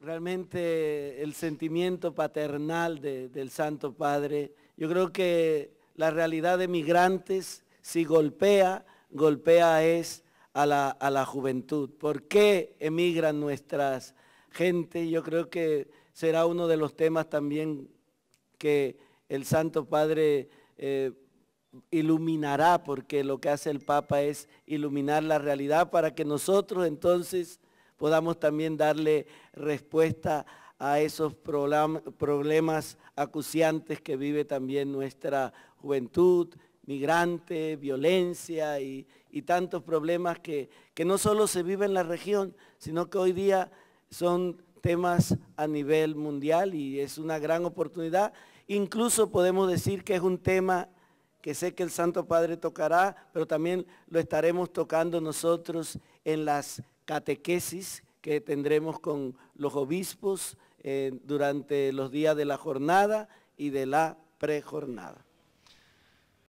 realmente el sentimiento paternal del Santo Padre. Yo creo que la realidad de migrantes, si golpea, golpea es a la, juventud. ¿Por qué emigran nuestras gente? Yo creo que será uno de los temas también que el Santo Padre eh, iluminará, porque lo que hace el Papa es iluminar la realidad para que nosotros entonces podamos también darle respuesta a esos problemas acuciantes que vive también nuestra juventud, migrante, violencia y, tantos problemas que, que no solo se viven en la región, sino que hoy día son temas a nivel mundial y es una gran oportunidad. Incluso podemos decir que es un tema que sé que el Santo Padre tocará, pero también lo estaremos tocando nosotros en las catequesis que tendremos con los obispos eh, durante los días de la jornada y de la prejornada.